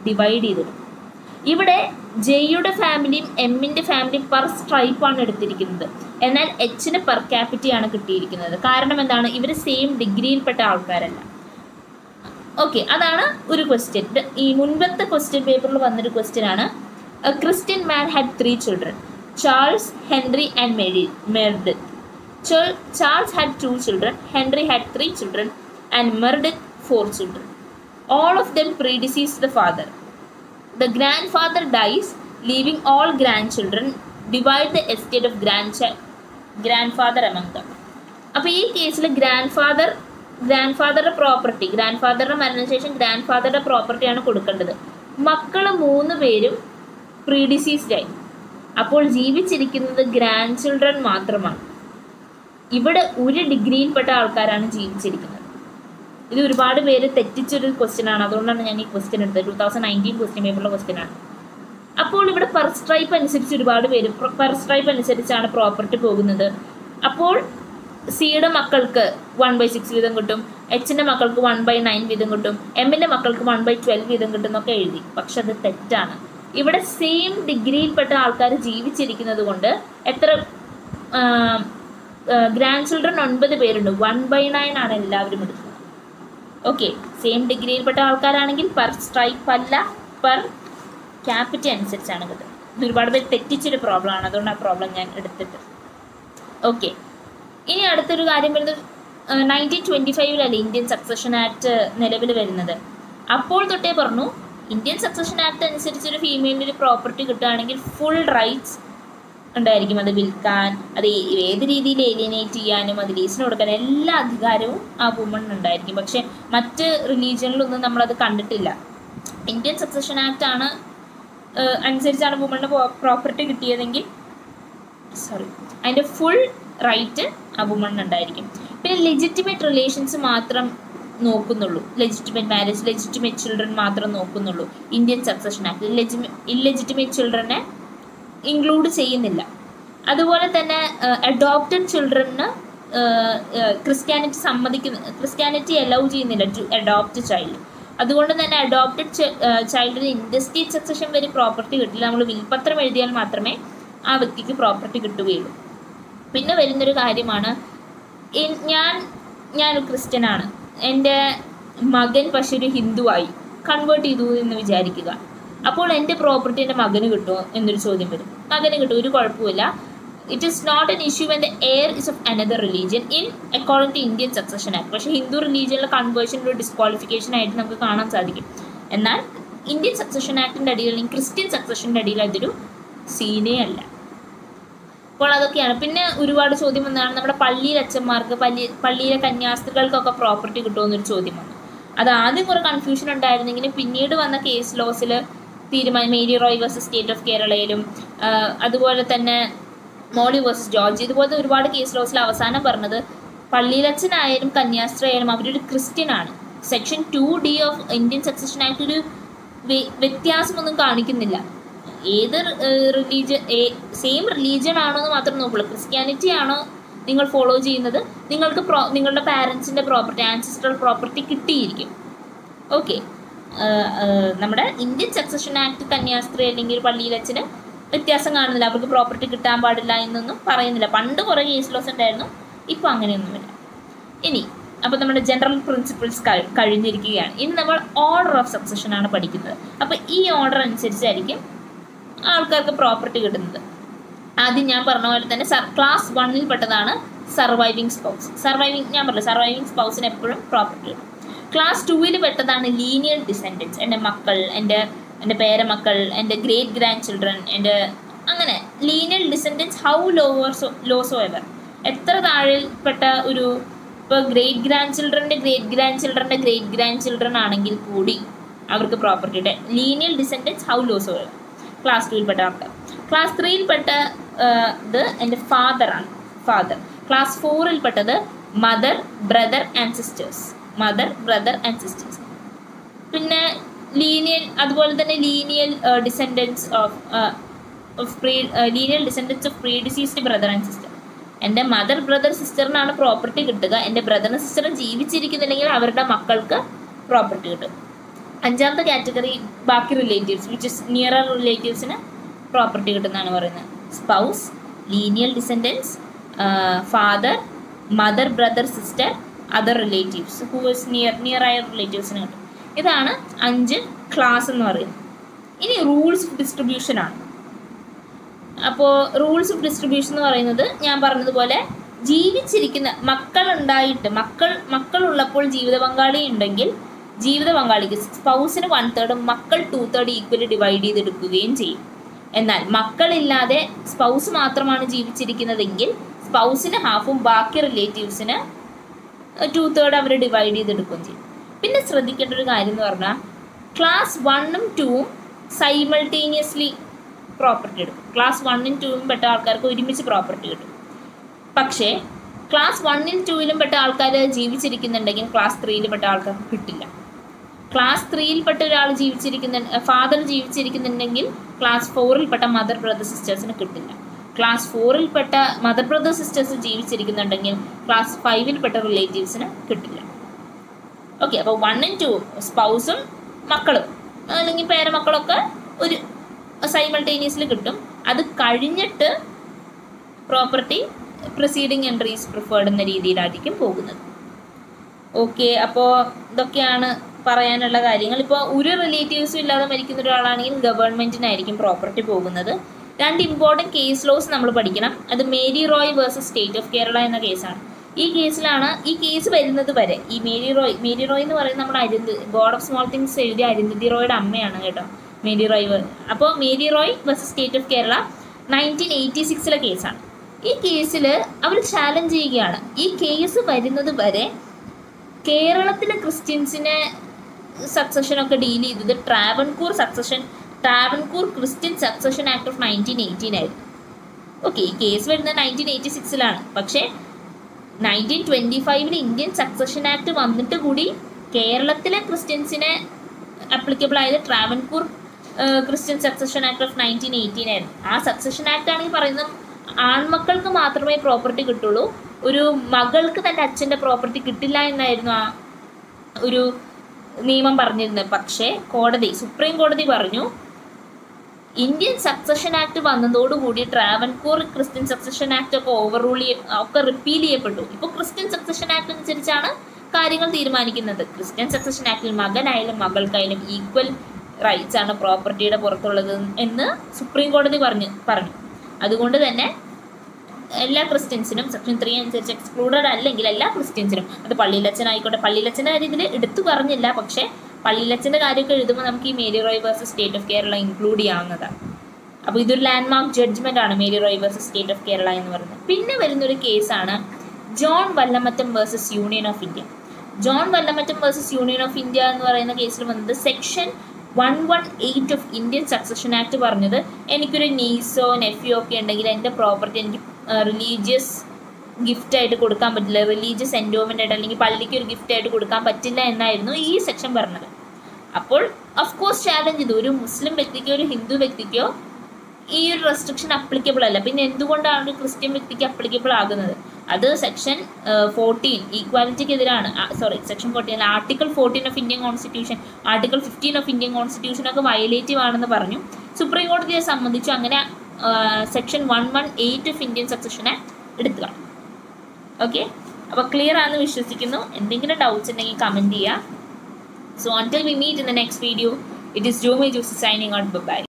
ഡിവൈഡ് ചെയ്തിടും. ഇവിടെ ജെയുടെ ഫാമിലിയും എമ്മിന്റെ ഫാമിലിയും പെർ സ്ട്രൈപ്പാണ് എടുത്തിരിക്കുന്നത്. എന്നാൽ എച്ചിന് പെർ ക്യാപിറ്റിയാണ് കിട്ടിയിരിക്കുന്നത്. കാരണം എന്താണ്? ഇവർ സെയിം ഡിഗ്രിയിൽപ്പെട്ട ആൾക്കാരല്ല. ഓക്കെ അതാണ് ഒരു ക്വസ്റ്റ്യൻ ഈ മുൻപത്തെ ക്വസ്റ്റ്യൻ പേപ്പറിൽ വന്നൊരു ക്വസ്റ്റ്യൻ ആണ്. Christian man had three children Charles Henry and Mary Meredith Charles had two children Henry had three children and Meredith four children all of them predecease the father the grandfather dies leaving all grandchildren divide the estate of grand grandfather them. അപ്പോൾ ഈ കേസിൽ grandfather grand ഫാദറുടെ property grand ഫാദറുടെ മരണശേഷം grand ഫാദറുടെ പ്രോപ്പർട്ടിയാണ് കൊടുക്കേണ്ടത്. മക്കൾ മൂന്ന് പേരും പ്രീ ആയി. അപ്പോൾ ജീവിച്ചിരിക്കുന്നത് ഗ്രാൻഡ് ചിൽഡ്രൻ മാത്രമാണ്. ഇവിടെ ഒരു ഡിഗ്രിയിൽപ്പെട്ട ആൾക്കാരാണ് ജീവിച്ചിരിക്കുന്നത്. ഇത് ഒരുപാട് പേര് തെറ്റിച്ചൊരു ക്വസ്റ്റ്യൻ ആണ്. അതുകൊണ്ടാണ് ഞാൻ ഈ ക്വസ്റ്റ്യൻ എടുത്തത്. ടൂ തൗസൻഡ് നയന്റീൻ ക്വസ്റ്റ്യൻ പേപ്പറിലെ ക്വസ്റ്റ്യൻ ആണ്. അപ്പോൾ ഇവിടെ പെർ സ്ട്രൈപ്പ് അനുസരിച്ച് ഒരുപാട് പേര് പെർ സ്ട്രൈപ്പ് അനുസരിച്ചാണ് പ്രോപ്പർട്ടി പോകുന്നത്. അപ്പോൾ സിയുടെ മക്കൾക്ക് വൺ ബൈ സിക്സ് വീതം കിട്ടും. എച്ചിന്റെ മക്കൾക്ക് വൺ ബൈ നയൻ വീതം കിട്ടും. എമ്മിന്റെ മക്കൾക്ക് വൺ ബൈ ട്വൽവ് വീതം കിട്ടും എന്നൊക്കെ എഴുതി. പക്ഷെ അത് തെറ്റാണ്. ഇവിടെ സെയിം ഡിഗ്രിയിൽപ്പെട്ട ആൾക്കാർ ജീവിച്ചിരിക്കുന്നത് കൊണ്ട് എത്ര ഗ്രാൻഡ് ചിൽഡ്രൻ ഒൻപത് പേരുണ്ട്. വൺ ബൈ നയൻ ആണ് എല്ലാവരും എടുക്കുന്നത് ഓക്കെ സെയിം ഡിഗ്രിയിൽപ്പെട്ട ആൾക്കാരാണെങ്കിൽ പെർ സ്ട്രൈപ്പ് അല്ല പെർ ക്യാപിറ്റി അനുസരിച്ചാണ് കിട്ടുന്നത്. ഇത് ഒരുപാട് പേര് തെറ്റിച്ചൊരു പ്രോബ്ലം ആണ്. അതുകൊണ്ട് ആ പ്രോബ്ലം ഞാൻ എടുത്തിട്ട്. ഓക്കെ ഇനി അടുത്തൊരു കാര്യം വരുന്നത് നയന്റീൻ ട്വന്റി ഫൈവിലല്ലേ ഇന്ത്യൻ സക്സഷൻ ആക്ട് നിലവിൽ വരുന്നത്. അപ്പോൾ തൊട്ടേ പറഞ്ഞു ഇന്ത്യൻ സക്സഷൻ ആക്ട് അനുസരിച്ച് ഒരു ഫീമെയിലിന് ഒരു പ്രോപ്പർട്ടി കിട്ടുകയാണെങ്കിൽ ഫുൾ റൈറ്റ്സ് ഉണ്ടായിരിക്കും. അത് വിൽക്കാൻ അത് ഏത് രീതിയിൽ ഏലിയനേറ്റ് ചെയ്യാനും അത് ലീസിന് കൊടുക്കാൻ എല്ലാ അധികാരവും ആ വുമണിന് ഉണ്ടായിരിക്കും. പക്ഷേ മറ്റ് റിലീജിയനിലൊന്നും നമ്മളത് കണ്ടിട്ടില്ല. ഇന്ത്യൻ സക്സഷൻ ആക്ട് ആണ് അനുസരിച്ചാണ് വുമണിന് പ്രോപ്പർട്ടി കിട്ടിയതെങ്കിൽ സോറി അതിന്റെ ഫുൾ റൈറ്റ് വുമണിന് ഉണ്ടായിരിക്കും പിന്നെ ലെജിറ്റിമേറ്റ് റിലേഷൻസ് മാത്രം നോക്കുന്നുള്ളൂ. ലെജിറ്റിമേറ്റ് മാരേജ് ലെജിറ്റിമേറ്റ് ചിൽഡ്രൻ മാത്രം നോക്കുന്നുള്ളൂ. ഇന്ത്യൻ സക്സഷൻ ആക്ട് ലെജിമേ ഇല്ലെജിറ്റിമേറ്റ് ചിൽഡ്രനെ ഇൻക്ലൂഡ് ചെയ്യുന്നില്ല. അതുപോലെ തന്നെ അഡോപ്റ്റഡ് ചിൽഡ്രന് ക്രിസ്ത്യാനിറ്റി സമ്മതിക്കുന്ന ക്രിസ്ത്യാനിറ്റി അലൗ ചെയ്യുന്നില്ല ടു അഡോപ്റ്റ് ചൈൽഡ് അതുകൊണ്ട് തന്നെ അഡോപ്റ്റഡ് ചൈൽഡിന് ഇൻഡസ്ട്രിയൽ സക്സഷൻ വരെ പ്രോപ്പർട്ടി കിട്ടില്ല. നമ്മൾ വിൽപത്രം എഴുതിയാൽ മാത്രമേ ആ വ്യക്തിക്ക് പ്രോപ്പർട്ടി കിട്ടുകയുള്ളൂ. പിന്നെ വരുന്നൊരു കാര്യമാണ്. ഞാൻ ഞാനൊരു ക്രിസ്ത്യനാണ്. എന്റെ മകൻ പക്ഷേ ഒരു ഹിന്ദുവായി. കൺവേർട്ട് ചെയ്തു എന്ന് വിചാരിക്കുക. അപ്പോൾ എന്റെ പ്രോപ്പർട്ടി എന്റെ മകന് കിട്ടുമോ എന്നൊരു ചോദ്യം വരും. മകന് കിട്ടും ഒരു കുഴപ്പമില്ല it is not an issue when the heir is of another religion in according to Indian succession act പക്ഷേ ഹിന്ദു റിലീജിയനിലെ കൺവേർഷൻ ഒരു ഡിസ്ക്വാളിഫിക്കേഷൻ ആയിട്ട് നമുക്ക് കാണാൻ സാധിക്കും. എന്നാൽ ഇന്ത്യൻ സക്സഷൻ ആക്ടിന്റെ അടിയിൽ അല്ലെങ്കിൽ ക്രിസ്ത്യൻ സക്സഷന്റെ അടിയിൽ അതൊരു സീനേ അല്ല. അപ്പോൾ അതൊക്കെയാണ്. പിന്നെ ഒരുപാട് ചോദ്യം വന്നതാണ് നമ്മുടെ പള്ളിയിലെ അച്ഛന്മാർക്ക് പള്ളി പള്ളിയിലെ കന്യാസ്ത്രീകൾക്കൊക്കെ പ്രോപ്പർട്ടി കിട്ടുമെന്നൊരു ചോദ്യം വന്നു. അത് ആദ്യം കുറെ കൺഫ്യൂഷൻ ഉണ്ടായിരുന്നെങ്കിലും പിന്നീട് വന്ന കേസ് ലോസിൽ തീരുമാനം Mary Roy versus state of കേരളയിലും അതുപോലെ തന്നെ മോളി വേഴ്സസ് ജോർജ് ഇതുപോലത്തെ ഒരുപാട് കേസ് ലോസിൽ അവസാനം പറഞ്ഞത് പള്ളിയിലച്ഛനായാലും കന്യാസ്ത്രീ ആയാലും അവരൊരു ക്രിസ്ത്യൻ ആണ്. Section two D of Indian succession act ഒരു വ്യത്യാസമൊന്നും കാണിക്കുന്നില്ല. ഏത് റിലീജിയൻ സെയിം റിലീജിയൻ ആണോ എന്ന് മാത്രം നോക്കുള്ളൂ. ക്രിസ്ത്യാനിറ്റി ആണോ നിങ്ങൾ ഫോളോ ചെയ്യുന്നത്? നിങ്ങൾക്ക് പ്രോ നിങ്ങളുടെ പാരൻസിന്റെ പ്രോപ്പർട്ടി ആൻസിസ്ട്രൽ പ്രോപ്പർട്ടി കിട്ടിയിരിക്കും. ഓക്കെ നമ്മുടെ ഇന്ത്യൻ സക്സഷൻ ആക്ട് കന്യാസ്ത്രീ അല്ലെങ്കിൽ പള്ളിയിലച്ഛന് വ്യത്യാസം കാണുന്നില്ല. അവർക്ക് പ്രോപ്പർട്ടി കിട്ടാൻ പാടില്ല എന്നൊന്നും പറയുന്നില്ല. പണ്ട് കുറേ കേസ് ലോസ് ഉണ്ടായിരുന്നു. ഇപ്പോൾ അങ്ങനെയൊന്നുമില്ല. ഇനി അപ്പോൾ നമ്മുടെ ജനറൽ പ്രിൻസിപ്പിൾസ് കഴിഞ്ഞിരിക്കുകയാണ്. ഇനി നമ്മൾ ഓർഡർ ഓഫ് സക്സഷൻ ആണ് പഠിക്കുന്നത്. അപ്പോൾ ഈ ഓർഡർ അനുസരിച്ചായിരിക്കും ആൾക്കാർക്ക് പ്രോപ്പർട്ടി കിട്ടുന്നത്. ആദ്യം ഞാൻ പറഞ്ഞ പോലെ തന്നെ ക്ലാസ് വണ്ണിൽ പെട്ടതാണ് സർവൈവിങ് സ്പൗസ് സർവൈവിങ് ഞാൻ പറഞ്ഞു സർവൈവിങ് സ്പൗസിന് എപ്പോഴും പ്രോപ്പർട്ടി കിട്ടും. ക്ലാസ് ടൂവിൽ പെട്ടതാണ് ലീനിയർ ഡിസെൻഡൻസ് എന്റെ മക്കൾ എന്റെ എന്റെ പേരമക്കൾ എന്റെ ഗ്രേറ്റ് ഗ്രാൻഡ് ചിൽഡ്രൻ എന്റെ അങ്ങനെ ലീനിയർ ഡിസെൻഡൻസ് ഹൗ ലോവേഴ്സോ ലോസോ എവർ എത്ര താഴെപ്പെട്ട ഒരു ഇപ്പോൾ ഗ്രേറ്റ് ഗ്രാൻഡ് ചിൽഡ്രന്റെ ഗ്രേറ്റ് ഗ്രാൻഡ് ചിൽഡ്രന്റെ ഗ്രേറ്റ് ഗ്രാൻഡ് ചിൽഡ്രൻ ആണെങ്കിൽ കൂടി അവർക്ക് പ്രോപ്പർട്ടിയുടെ lineal descendants how low so ever class ടുവിൽപ്പെട്ട ആൾക്കാർ ക്ലാസ് ത്രീയിൽപ്പെട്ട ഇത് എന്റെ ഫാദറാണ് father class ഫോറിൽപ്പെട്ടത് mother brother and sisters mother brother and sisters പിന്നെ ലീനിയൽ അതുപോലെ തന്നെ lineal descendants of of pre lineal descendants of predeceased brother and sister എന്റെ mother brother സിസ്റ്ററിനാണ് പ്രോപ്പർട്ടി കിട്ടുക. എന്റെ ബ്രദറും സിസ്റ്ററും ജീവിച്ചിരിക്കുന്നില്ലെങ്കിൽ അവരുടെ മക്കൾക്ക് പ്രോപ്പർട്ടി കിട്ടും. അഞ്ചാമത്തെ കാറ്റഗറി ബാക്കി റിലേറ്റീവ്സ് വിച്ച് ഇസ് നിയറർ റിലേറ്റീവ്സിന് പ്രോപ്പർട്ടി കിട്ടുന്നതാണ് പറയുന്നത്. Spouse lineal descendants father mother brother sister other relatives who is near ആയ റിലേറ്റീവ്സിന് കിട്ടും. ഇതാണ് അഞ്ച് ക്ലാസ് എന്ന് പറയുന്നത്. ഇനി റൂൾസ് ഓഫ് ഡിസ്ട്രിബ്യൂഷൻ ആണ്. അപ്പോൾ റൂൾസ് ഓഫ് ഡിസ്ട്രിബ്യൂഷൻ എന്ന് പറയുന്നത് ഞാൻ പറഞ്ഞതുപോലെ ജീവിച്ചിരിക്കുന്ന മക്കൾ ഉണ്ടായിട്ട് മക്കൾ മക്കളുള്ളപ്പോൾ ജീവിത പങ്കാളി ഉണ്ടെങ്കിൽ ജീവിത പങ്കാളിക്ക് സ്പൗസിന് വൺ തേർഡും മക്കൾ ടു തേർഡ് ഈക്വലി ഡിവൈഡ് ചെയ്തെടുക്കുകയും ചെയ്യും. എന്നാൽ മക്കളില്ലാതെ സ്പൗസ് മാത്രമാണ് ജീവിച്ചിരിക്കുന്നതെങ്കിൽ സ്പൗസിന് ഹാഫും ബാക്കി റിലേറ്റീവ്സിന് ടു തേർഡ് അവർ ഡിവൈഡ് ചെയ്തെടുക്കുകയും ചെയ്യും. പിന്നെ ശ്രദ്ധിക്കേണ്ട ഒരു കാര്യം എന്ന് പറഞ്ഞാൽ ക്ലാസ് വണ്ണും ടൂവും സൈമൾട്ടേനിയസ്ലി പ്രോപ്പർട്ടി എടുക്കും. ക്ലാസ് വണ്ണും ടൂവും പെട്ട ആൾക്കാർക്ക് ഒരുമിച്ച് പ്രോപ്പർട്ടി കിട്ടും. പക്ഷേ ക്ലാസ് വണ്ണിൽ ടൂവിലും പെട്ട ആൾക്കാർ ജീവിച്ചിരിക്കുന്നുണ്ടെങ്കിൽ ക്ലാസ് ത്രീയിലും പെട്ട ആൾക്കാർക്ക് കിട്ടില്ല. ക്ലാസ് ത്രീയിൽപ്പെട്ട ഒരാൾ ജീവിച്ചിരിക്കുന്ന ഫാദർ ജീവിച്ചിരിക്കുന്നുണ്ടെങ്കിൽ ക്ലാസ് ഫോറിൽപ്പെട്ട മദർ ബ്രദർ സിസ്റ്റേഴ്സിന് കിട്ടില്ല. ക്ലാസ് ഫോറിൽപ്പെട്ട മദർ ബ്രദർ സിസ്റ്റേഴ്സ് ജീവിച്ചിരിക്കുന്നുണ്ടെങ്കിൽ ക്ലാസ് ഫൈവിൽപ്പെട്ട റിലേറ്റീവ്സിന് കിട്ടില്ല. ഓക്കെ അപ്പോൾ വൺ ആൻഡ് ടു സ്പൗസും മക്കളും. അല്ലെങ്കിൽ പേരമക്കളൊക്കെ ഒരു സൈമൾട്ടേനിയസ്ലി കിട്ടും. അത് കഴിഞ്ഞിട്ട് പ്രോപ്പർട്ടി പ്രൊസീഡിങ് എൻട്രീസ് പ്രിഫേർഡ് എന്ന രീതിയിലായിരിക്കും പോകുന്നത്. ഓക്കെ അപ്പോൾ ഇതൊക്കെയാണ് പറയാനുള്ള കാര്യങ്ങൾ. ഇപ്പോൾ ഒരു റിലേറ്റീവ്സും ഇല്ലാതെ മരിക്കുന്ന ഒരാളാണെങ്കിൽ ഗവൺമെന്റിനായിരിക്കും പ്രോപ്പർട്ടി പോകുന്നത്. രണ്ട് ഇമ്പോർട്ടന്റ് കേസ് ലോസ് നമ്മൾ പഠിക്കണം. അത് Mary Roy versus state of Kerala എന്ന കേസാണ് ഈ കേസിലാണ് ഈ കേസ് വരുന്നത് വരെ. ഈ മേരി റോയ് മേരി റോയ് എന്ന് പറയുന്നത് നമ്മുടെ അരുന്ധ ഗോഡ് ഓഫ് സ്മോൾ തിങ്സ് എഴുതിയ അരുന്ധതി റോയുടെ അമ്മയാണ് കേട്ടോ മേരി റോയ്. അപ്പോൾ Mary Roy versus state of Kerala nineteen eighty സിക്സിലെ കേസാണ് ഈ കേസിൽ അവർ ചാലഞ്ച് ചെയ്യുകയാണ്. ഈ കേസ് വരുന്നത് വരെ കേരളത്തിലെ ക്രിസ്ത്യൻസിനെ സക്സഷനൊക്കെ ഡീൽ ചെയ്തത് Travancore succession Travancore Christian succession act of nineteen eighteen ആയിരുന്നു. ഓക്കെ ഈ കേസ് വരുന്നത് നയന്റീൻ എയ്റ്റി സിക്സിലാണ് പക്ഷേ നയന്റീൻ ട്വന്റി ഫൈവിൽ ഇന്ത്യൻ സക്സഷൻ ആക്ട് വന്നിട്ട് കൂടി കേരളത്തിലെ ക്രിസ്ത്യൻസിനെ അപ്ലിക്കബിൾ ആയത് Travancore Christian succession act of nineteen eighteen ആയിരുന്നു. ആ സക്സഷൻ ആക്ട് ആണെങ്കിൽ പറയുന്നത് ആൺമക്കൾക്ക് മാത്രമേ പ്രോപ്പർട്ടി കിട്ടുള്ളൂ. ഒരു മകൾക്ക് തന്റെ അച്ഛന്റെ പ്രോപ്പർട്ടി കിട്ടില്ല എന്നായിരുന്നു ആ ഒരു നിയമം പറഞ്ഞിരുന്നത് പക്ഷേ കോടതി സുപ്രീം കോടതി പറഞ്ഞു ഇന്ത്യൻ സക്സഷൻ ആക്ട് വന്നതോടുകൂടി ട്രാവൻകൂർ ക്രിസ്ത്യൻ സക്സഷൻ ആക്ട് ഒക്കെ ഓവർ റൂൾ ഒക്കെ റിപ്പീൽ ചെയ്യപ്പെട്ടു. ഇപ്പോൾ ക്രിസ്ത്യൻ സക്സഷൻ ആക്ട് അനുസരിച്ചാണ് കാര്യങ്ങൾ തീരുമാനിക്കുന്നത്. ക്രിസ്ത്യൻ സക്സഷൻ ആക്ടിൽ മകനായാലും മകൾക്കായാലും ഈക്വൽ റൈറ്റ്സ് ആണ് പ്രോപ്പർട്ടിയുടെ പുറത്തുള്ളത് എന്ന് സുപ്രീം കോടതി പറഞ്ഞു പറഞ്ഞു. അതുകൊണ്ട് തന്നെ എല്ലാ ക്രിസ്ത്യൻസിനും സെക്ഷൻ ത്രീ അനുസരിച്ച് എക്സ്ക്ലൂഡഡ് അല്ലെങ്കിൽ എല്ലാ ക്രിസ്ത്യൻസിനും. അത് പള്ളിയിലച്ചനായിക്കോട്ടെ പള്ളിയിലച്ചന്റെ കാര്യം ഇതിൽ എടുത്തു പറഞ്ഞില്ല. പക്ഷേ പള്ളിയിലച്ചന്റെ കാര്യമൊക്കെ എഴുതുമ്പോൾ നമുക്ക് ഈ Mary Roy versus state of Kerala include ചെയ്യാവുന്നതാണ് അപ്പോൾ ഇതൊരു ലാൻഡ് മാർക്ക് ജഡ്ജ്മെന്റ് ആണ് Mary Roy versus state of Kerala എന്ന് പറയുന്നത്. പിന്നെ വരുന്നൊരു കേസാണ് John Vallamattam versus union of India. John Vallamattam versus union of India എന്ന് പറയുന്ന കേസിൽ വന്നത് section one one eight of Indian succession act പറഞ്ഞത് എനിക്കൊരു നീസോ നെഫിയോ ഒക്കെ ഉണ്ടെങ്കിൽ എന്റെ പ്രോപ്പർട്ടി എനിക്ക് റിലീജിയസ് ഗിഫ്റ്റ് ആയിട്ട് കൊടുക്കാൻ പറ്റില്ല. റിലീജിയസ് എൻഡോമെന്റ് ആയിട്ട് അല്ലെങ്കിൽ പള്ളിക്ക് ഒരു ഗിഫ്റ്റ് ആയിട്ട് കൊടുക്കാൻ പറ്റില്ല എന്നായിരുന്നു ഈ സെക്ഷൻ പറഞ്ഞത്. അപ്പോൾ ഓഫ് കോഴ്സ് ചാലഞ്ച് ചെയ്തു ഒരു മുസ്ലിം വ്യക്തിക്കോ ഒരു ഹിന്ദു വ്യക്തിക്കോ ഈ ഒരു റെസ്ട്രിക്ഷൻ അപ്ലിക്കബിൾ അല്ല. പിന്നെ എന്തുകൊണ്ടാണ് ഒരു ക്രിസ്ത്യൻ വ്യക്തിക്ക് അപ്ലിക്കബിൾ ആകുന്നത്? അത് section fourteen ഈക്വാലിറ്റിക്കെതിരാണ് sorry section fourteen article fourteen of Indian constitution article fifteen of Indian constitution ഒക്കെ വയലേറ്റീവ് ആണെന്ന് പറഞ്ഞു. സുപ്രീം കോടതിയെ സംബന്ധിച്ചു അങ്ങനെ section one one eight of Indian succession act എടുത്തുക okay അപ്പോൾ ക്ലിയർ ആണെന്ന് വിശ്വസിക്കുന്നു. എന്തെങ്കിലും ഡൗട്ട്സ് ഉണ്ടെങ്കിൽ കമന്റ് ചെയ്യുക so until we meet in the next video it is Jomy Jose signing out bye